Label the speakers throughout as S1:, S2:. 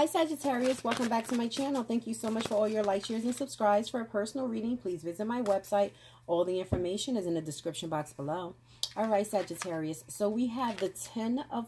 S1: Hi Sagittarius, welcome back to my channel. Thank you so much for all your likes, shares, and subscribes. For a personal reading, please visit my website. All the information is in the description box below. All right, Sagittarius. So we have the Ten of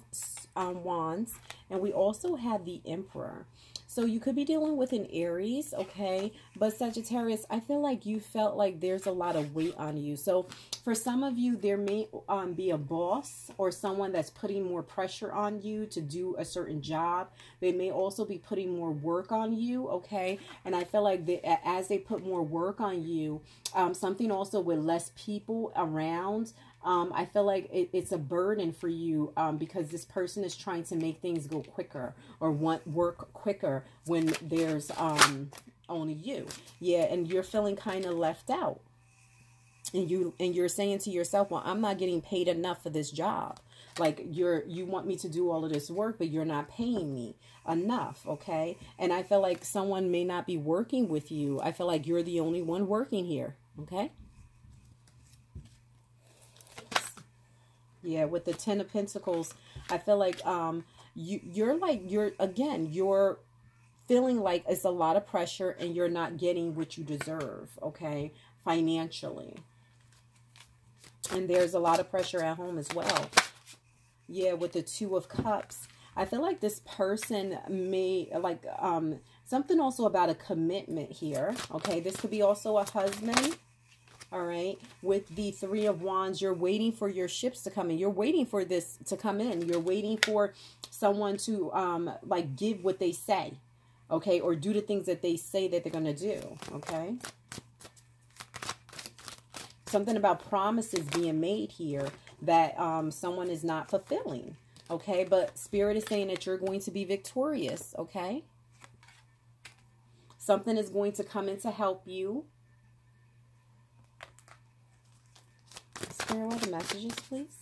S1: um, Wands, and we also have the Emperor. So you could be dealing with an Aries, okay? But Sagittarius, I feel like you felt like there's a lot of weight on you. So for some of you, there may um, be a boss or someone that's putting more pressure on you to do a certain job. They may also be putting more work on you, okay? And I feel like they, as they put more work on you, um, something also with less people around, um, I feel like it, it's a burden for you um, because this person is trying to make things go quicker or want work quicker when there's um, only you. Yeah, and you're feeling kind of left out. And you and you're saying to yourself, "Well, I'm not getting paid enough for this job." Like you're you want me to do all of this work, but you're not paying me enough, okay? And I feel like someone may not be working with you. I feel like you're the only one working here, okay? Yeah, with the Ten of Pentacles, I feel like um you you're like you're again, you're feeling like it's a lot of pressure and you're not getting what you deserve, okay? Financially. And there's a lot of pressure at home as well. Yeah, with the Two of Cups. I feel like this person may like um something also about a commitment here. Okay, this could be also a husband all right? With the three of wands you're waiting for your ships to come in. You're waiting for this to come in. You're waiting for someone to um like give what they say okay? Or do the things that they say that they're to do okay? Something about promises being made here that um someone is not fulfilling okay? But spirit is saying that you're going to be victorious okay? Something is going to come in to help you What the messages, please?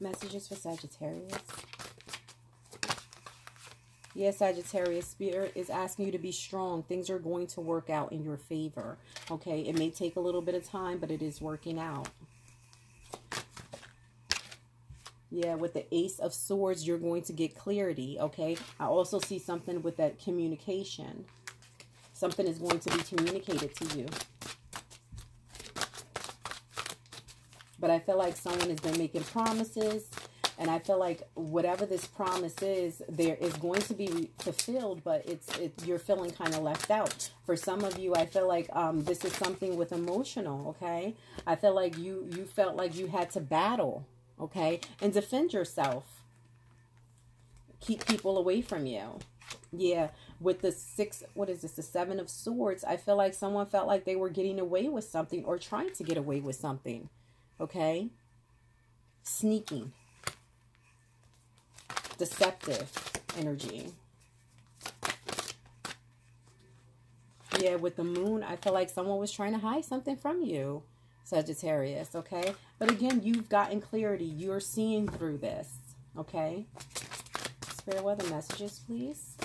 S1: Messages for Sagittarius. Yes, Sagittarius, Spirit is asking you to be strong. Things are going to work out in your favor. Okay, it may take a little bit of time, but it is working out. Yeah, with the Ace of Swords, you're going to get clarity, okay? I also see something with that communication. Something is going to be communicated to you. But I feel like someone has been making promises. And I feel like whatever this promise is, there is going to be fulfilled, but it's it, you're feeling kind of left out. For some of you, I feel like um, this is something with emotional, okay? I feel like you you felt like you had to battle, okay, and defend yourself. Keep people away from you. Yeah, with the six, what is this, the seven of swords, I feel like someone felt like they were getting away with something or trying to get away with something okay? Sneaking. Deceptive energy. Yeah, with the moon, I feel like someone was trying to hide something from you, Sagittarius, okay? But again, you've gotten clarity. You're seeing through this, okay? Spirit weather messages, please.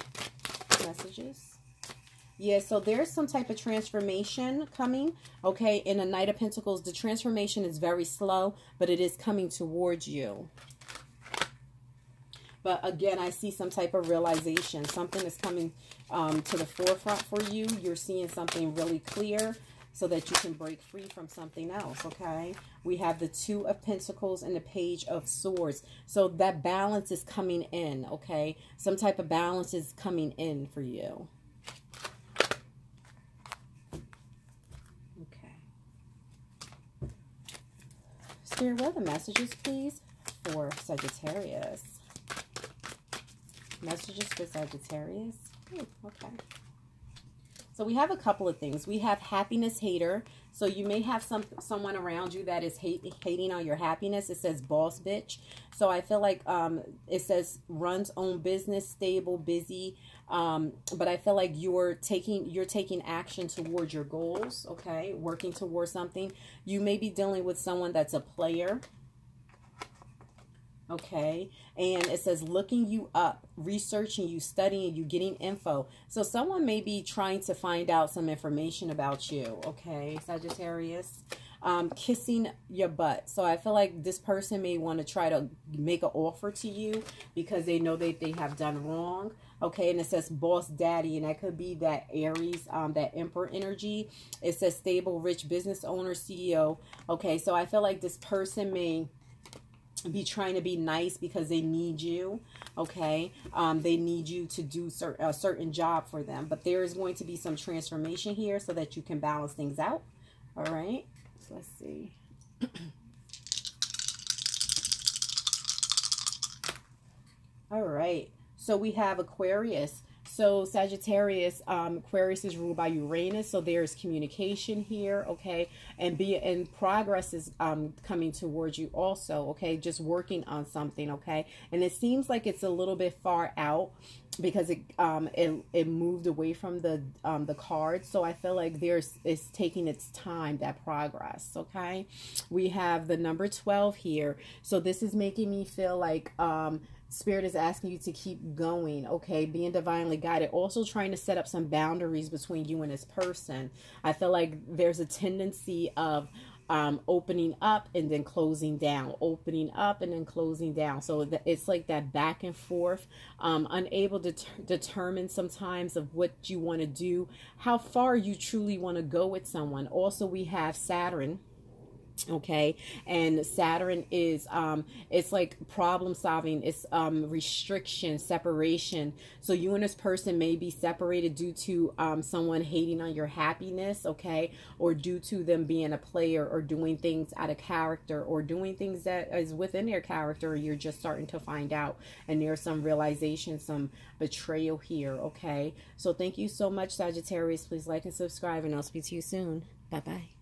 S1: Messages. Yeah, so there's some type of transformation coming, okay? In a Knight of Pentacles, the transformation is very slow, but it is coming towards you. But again, I see some type of realization. Something is coming um, to the forefront for you. You're seeing something really clear so that you can break free from something else, okay? We have the Two of Pentacles and the Page of Swords. So that balance is coming in, okay? Some type of balance is coming in for you. What are the messages, please, for Sagittarius? Messages for Sagittarius. Ooh, okay. So we have a couple of things. We have happiness hater. So you may have some someone around you that is hate, hating on your happiness. It says boss bitch. So I feel like um, it says runs own business, stable, busy. Um, but I feel like you're taking you're taking action towards your goals. Okay, working towards something. You may be dealing with someone that's a player. Okay and it says looking you up researching you studying you getting info so someone may be trying to find out some information about you okay sagittarius um, kissing your butt. So I feel like this person may want to try to make an offer to you because they know that they have done wrong. Okay, and it says boss daddy, and that could be that Aries, um, that Emperor energy. It says stable, rich business owner, CEO. Okay, so I feel like this person may be trying to be nice because they need you okay um, they need you to do cer a certain job for them but there is going to be some transformation here so that you can balance things out all right let's see. All right. So we have Aquarius. So Sagittarius, um, Aquarius is ruled by Uranus, so there's communication here, okay, and be and progress is um, coming towards you also, okay, just working on something, okay, and it seems like it's a little bit far out because it um it, it moved away from the um the cards. So i feel like there's it's taking its time that progress okay? We have the number 12 here. So this is making me feel like um spirit is asking you to keep going okay? Being divinely guided. Also trying to set up some boundaries between you and this person. I feel like there's a tendency of um, opening up and then closing down, opening up and then closing down. So it's like that back and forth, um, unable to determine sometimes of what you want to do, how far you truly want to go with someone. Also, we have Saturn okay? And saturn is um it's like problem solving it's um restriction separation. So you and this person may be separated due to um someone hating on your happiness okay? Or due to them being a player or doing things out of character or doing things that is within their character you're just starting to find out. And there's some realization some betrayal here okay? So thank you so much sagittarius. Please like and subscribe and i'll speak to you soon. Bye bye